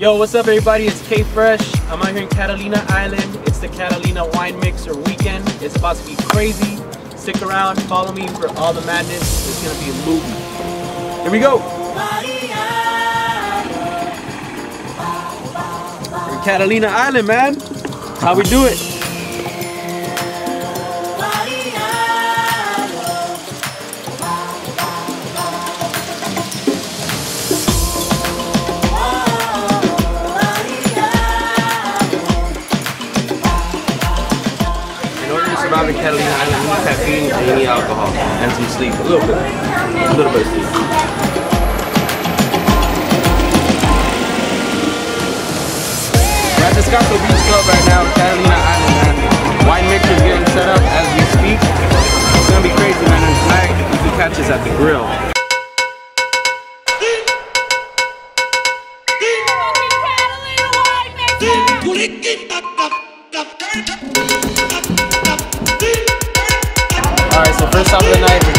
Yo, what's up everybody? It's K Fresh. I'm out here in Catalina Island. It's the Catalina Wine Mixer weekend. It's about to be crazy. Stick around, follow me for all the madness. It's gonna be a movie. Here we go. We're in Catalina Island, man. How we do it? In order to survive in Catalina Island, need caffeine and you need alcohol and some sleep. A little bit. A little bit of sleep. We're at the Descanso Beach Club right now Catalina Island, man. Wine mixer is getting set up as we speak. It's gonna be crazy, man. And tonight, you can catch us at the grill. Alright, so first night, we're